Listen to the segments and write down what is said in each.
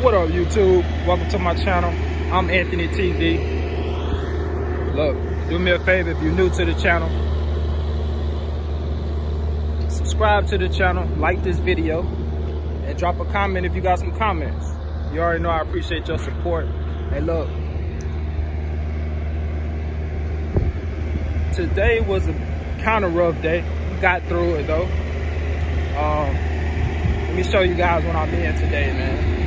What up, YouTube? Welcome to my channel. I'm Anthony TV. Look, do me a favor if you're new to the channel. Subscribe to the channel, like this video, and drop a comment if you got some comments. You already know I appreciate your support. Hey, look. Today was a kind of rough day. We got through it though. Um, let me show you guys what I'm in today, man.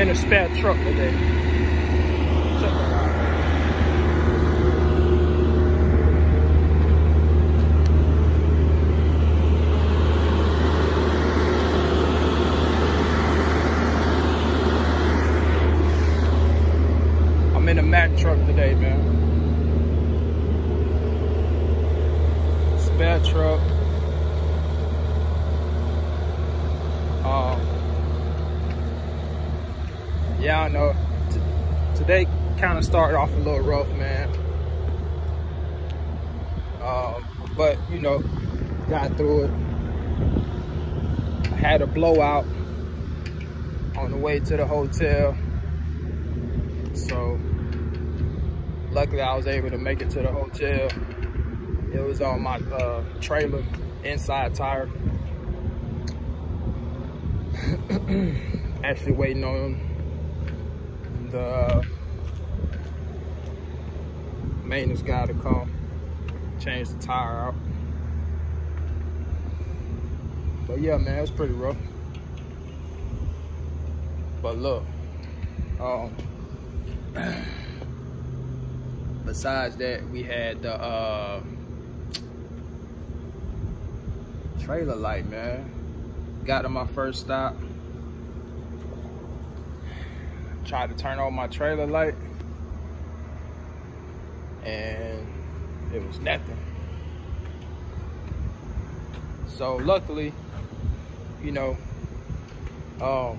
I'm in a spare truck today. I'm in a Mack truck today, man. Spare truck. Um, yeah, I know. Today kind of started off a little rough, man. Um, but you know, got through it. Had a blowout on the way to the hotel. So luckily I was able to make it to the hotel. It was on my uh, trailer, inside tire. Actually waiting on the uh, maintenance guy to come change the tire out. But yeah, man, it's pretty rough. But look, um, besides that, we had the uh, trailer light, man. Got to my first stop. Tried to turn on my trailer light. And it was nothing. So luckily, you know, um,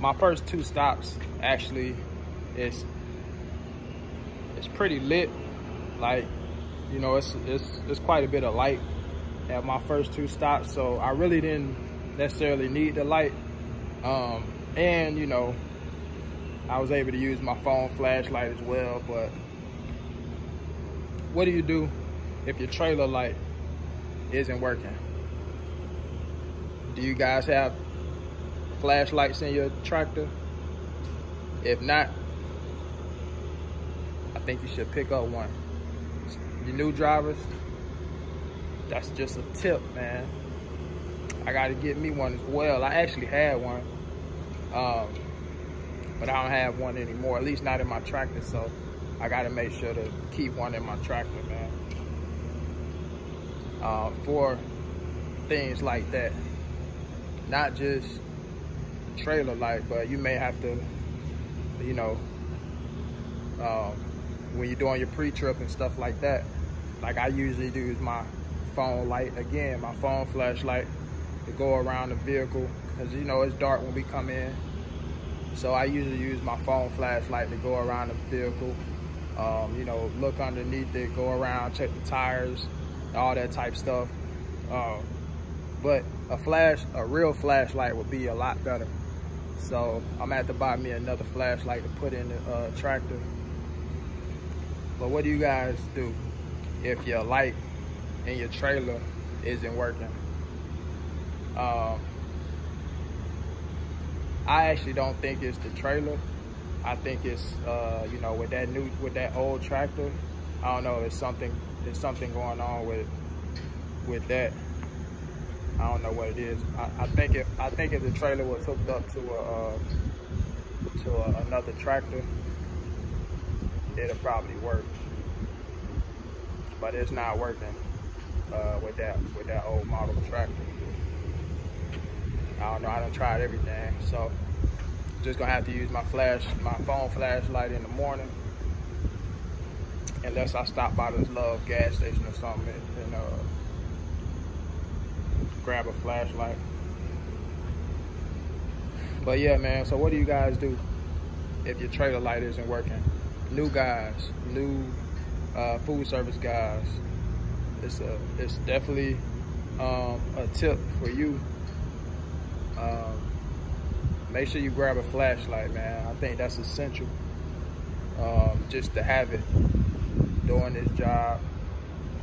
my first two stops actually is it's pretty lit. Like, you know, it's it's it's quite a bit of light at my first two stops, so I really didn't necessarily need the light. Um, and you know, I was able to use my phone flashlight as well. But what do you do if your trailer light isn't working? Do you guys have flashlights in your tractor? If not, I think you should pick up one. You new drivers, that's just a tip, man. I gotta get me one as well. I actually had one, um, but I don't have one anymore, at least not in my tractor, so I gotta make sure to keep one in my tractor, man. Uh, for things like that. Not just trailer light, but you may have to, you know, um, when you're doing your pre-trip and stuff like that. Like I usually do is my phone light, again, my phone flashlight to go around the vehicle. Cause you know, it's dark when we come in. So I usually use my phone flashlight to go around the vehicle. Um, you know, look underneath it, go around, check the tires, all that type stuff. Um, but a flash, a real flashlight would be a lot better. So I'm gonna have to buy me another flashlight to put in the uh, tractor. But what do you guys do if your light in your trailer isn't working? Um, I actually don't think it's the trailer. I think it's uh, you know with that new with that old tractor. I don't know. It's something. There's something going on with with that. I don't know what it is. I, I think if I think if the trailer was hooked up to a uh, to a, another tractor, it'll probably work. But it's not working uh, with that with that old model tractor. I don't know. I done tried everything, so just gonna have to use my flash, my phone flashlight in the morning, unless I stop by this Love gas station or something and uh, grab a flashlight. But yeah, man. So what do you guys do if your trailer light isn't working? New guys, new uh, food service guys. It's a, it's definitely um, a tip for you um, make sure you grab a flashlight, man. I think that's essential. Um, just to have it doing this job.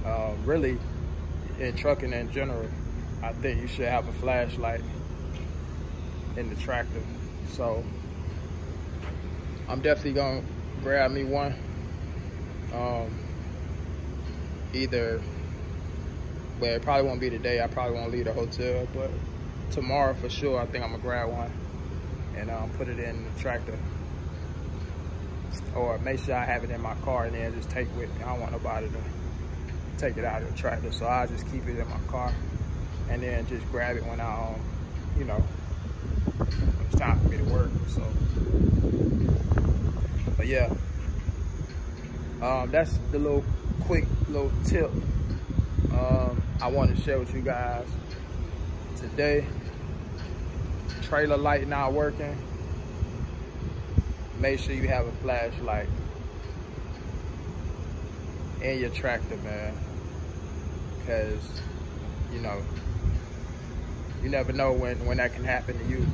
Um, really, in trucking in general, I think you should have a flashlight in the tractor. So I'm definitely gonna grab me one. Um, either, well, it probably won't be today. I probably won't leave the hotel, but tomorrow for sure, I think I'm gonna grab one and um, put it in the tractor. Or make sure I have it in my car and then just take with me. I don't want nobody to take it out of the tractor. So I just keep it in my car and then just grab it when I, um, you know, it's time for me to work. So, but yeah, um, that's the little quick little tip um, I want to share with you guys today. Trailer light not working. Make sure you have a flashlight and your tractor, man. Because, you know, you never know when, when that can happen to you.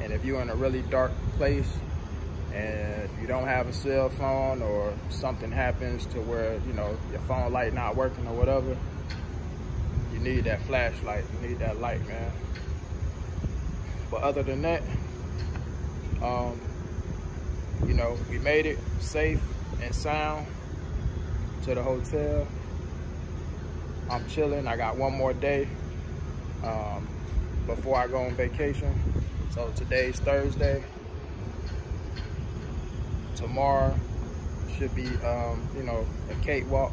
And if you're in a really dark place and if you don't have a cell phone or something happens to where, you know, your phone light not working or whatever, you need that flashlight. You need that light, man. But other than that, um, you know, we made it safe and sound to the hotel. I'm chilling. I got one more day um, before I go on vacation. So today's Thursday. Tomorrow should be, um, you know, a cakewalk.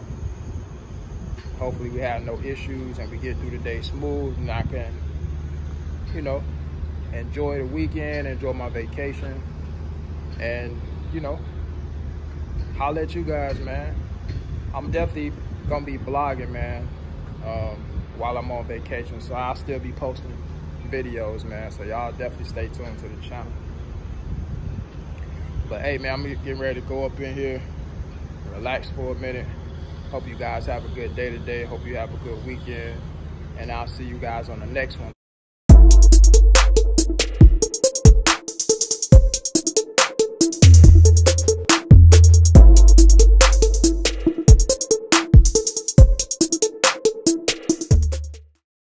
Hopefully we have no issues and we get through the day smooth and I can, you know, enjoy the weekend, enjoy my vacation, and, you know, holler at you guys, man. I'm definitely gonna be vlogging, man, um, while I'm on vacation. So I'll still be posting videos, man. So y'all definitely stay tuned to the channel. But hey, man, I'm getting ready to go up in here, relax for a minute. Hope you guys have a good day today. Hope you have a good weekend. And I'll see you guys on the next one.